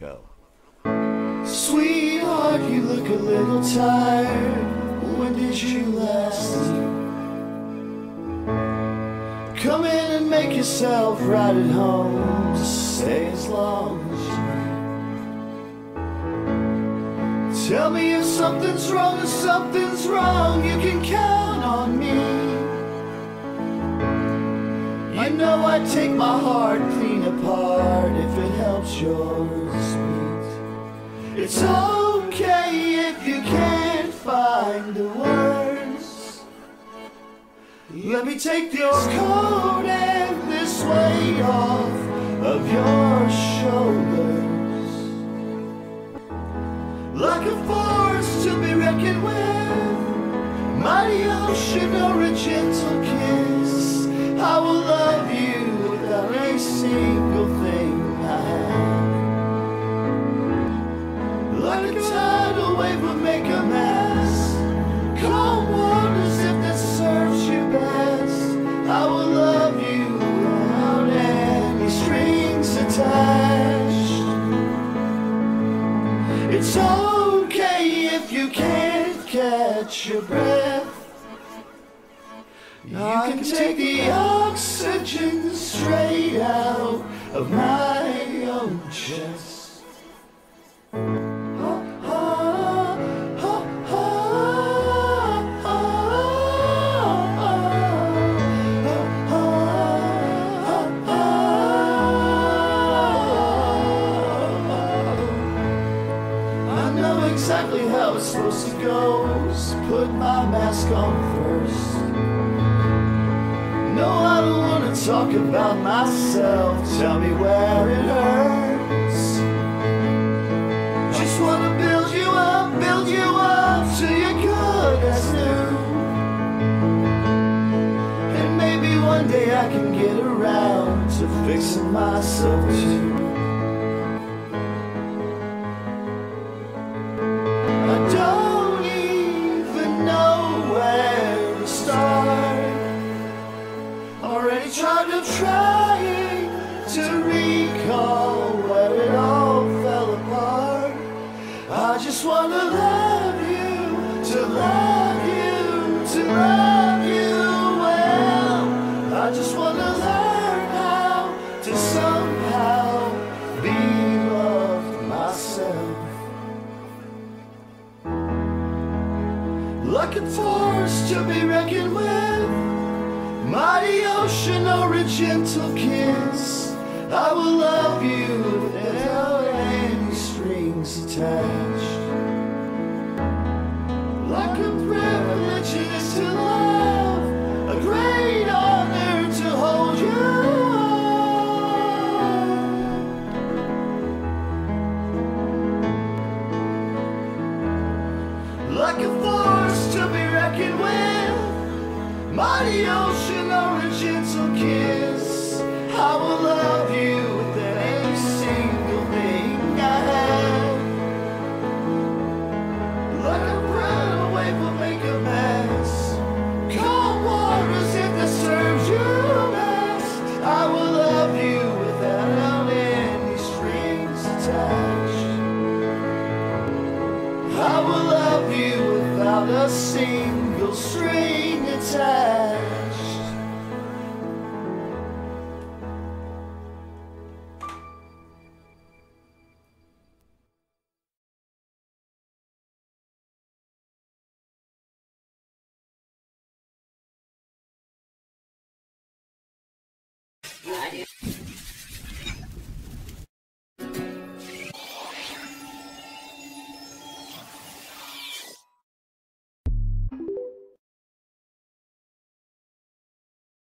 Go. Sweetheart, you look a little tired. When did you last? Come in and make yourself right at home. Just stay as long as you need. Tell me if something's wrong, if something's wrong, you can count on me. You know I take my heart clean apart if it helps yours. It's okay if you can't find the words. Let me take this coat and this weight off of your shoulders. Like a force to be reckoned with, mighty ocean or a gentle kiss. I will love you without a single a tidal wave will make a mess. Calm waters if that serves you best. I will love you without any strings attached. It's okay if you can't catch your breath. You can take the oxygen straight out of my own chest. Exactly how it's supposed to go. Put my mask on first. No, I don't want to talk about myself. Tell me where it hurts. Just want to build you up, build you up till you're good as new. And maybe one day I can get around to fixing myself too. To recall where it all fell apart. I just wanna love you, to love you, to love you well. I just wanna learn how to somehow be loved myself. Like a force to be reckoned with. Mighty ocean or a gentle kiss. I will love you without any strings attached. Like a privilege it is to love, a great honor to hold you. Like a force to be reckoned with. Mighty ocean or a gentle kiss. I will love you with any strings attached. I will love you without a single thing I i Right.